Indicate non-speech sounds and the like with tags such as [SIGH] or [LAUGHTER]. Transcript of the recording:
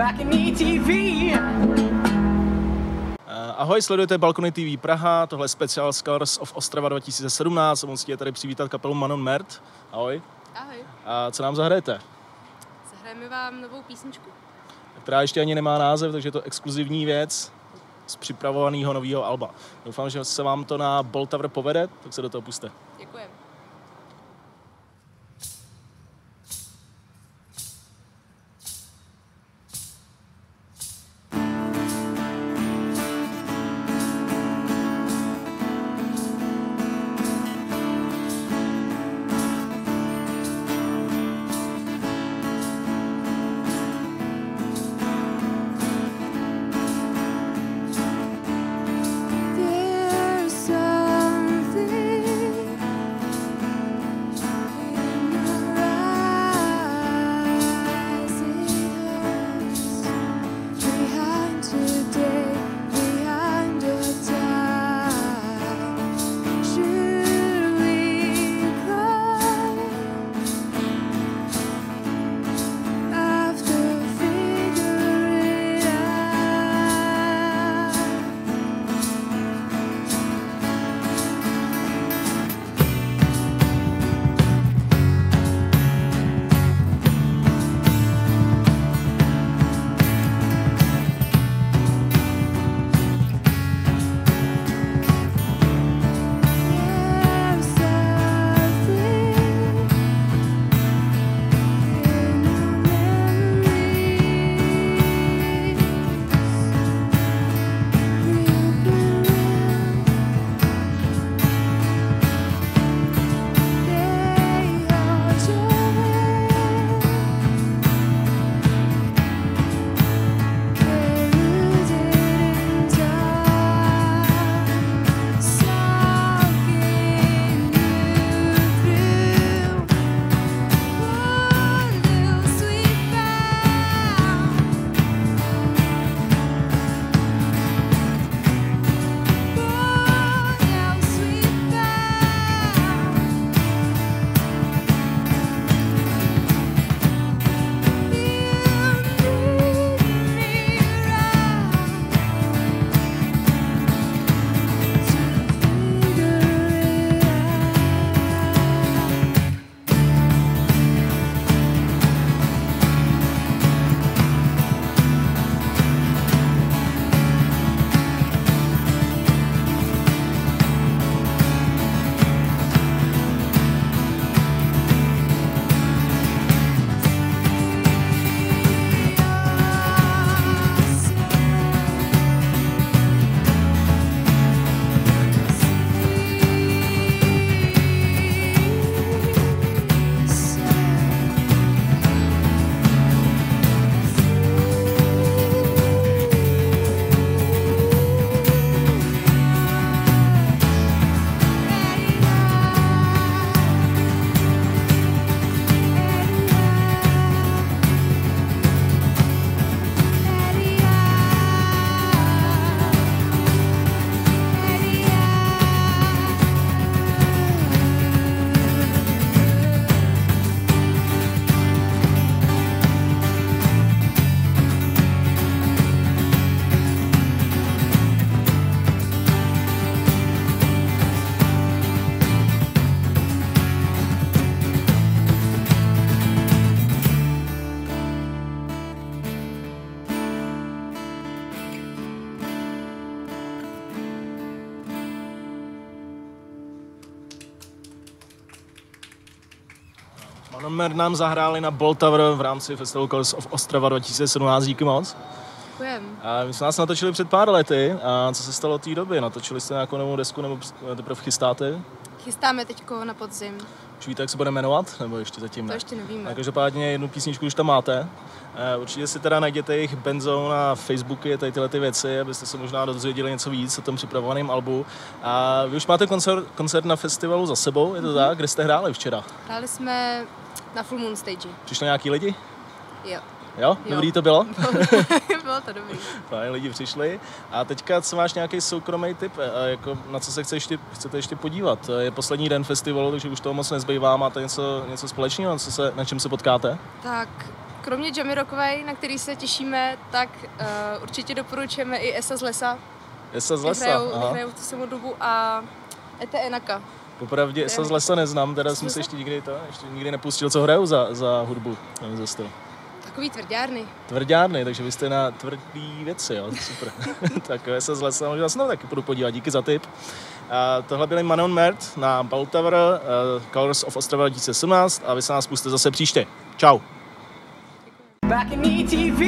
back in ETV. Eh, Ahoj, sledujete Balkony TV Praha, tohle je speciál Scars of Ostrava 2017, moc je tady přivítat kapelu Manon Mert. Ahoj. Ahoj, A co nám zahrajete? zahrajeme vám novou písničku. Která ještě ani nemá název, takže je to exkluzivní věc z připravovaného nového alba. Doufám, že se vám to na Bolt Tower povede, tak se do toho puste. Děkujeme. Manon Mert nám zahráli na Bolt Tower v rámci Festivalu Colors of Ostrava 2017, díky moc. A my jsme nás natočili před pár lety a co se stalo od té doby? Natočili jste nějakou novou desku nebo teprve chystáte? Chystáme teďko na podzim. Už víte, jak se bude jmenovat? Nebo ještě zatím To ne? ještě nevíme. A každopádně jednu písničku už tam máte. Eh, Určitě si teda najděte jejich Benzone na Facebooky, tady tyhle ty věci, abyste se možná dozvěděli něco víc o tom připravovaném albu. A vy už máte koncert, koncert na festivalu za sebou, je to tak? Kde jste hráli včera? Hráli jsme na Full Moon Stage. Přišli nějaký lidi? Jo. Jo? Dobrý to bylo? [LAUGHS] Bylo to dobrý. Fajn, lidi přišli. A teďka, co máš nějaký soukromý tip, eh, jako na co se chce ještě, chcete ještě podívat? Eh, Je poslední den festivalu, takže už toho moc nezbývá. Máte něco, něco společného, na, co se, na čem se potkáte? Tak kromě Jamie Rockovej, na který se těšíme, tak uh, určitě doporučujeme i Esa z lesa. Esa z lesa. Hrajou, hrajou tu samou dobu a Ete Enaka. Popravdě Esa z lesa neznám, teda jsem se ještě nikdy to, ještě nikdy nepustil, co hrajou za, za hudbu nevím, za styl. Takový tvrdárny. Tvrdárny, takže vy jste na tvrdý věci, jo, super. [LAUGHS] tak Esa z lesa, možná se tam taky budu podívat, díky za tip. A tohle byli Manon Mert na Ball Tower, uh, Colors of Ostrava 2017 a vy se nás pustíte zase příště. Čau. Back in ETV,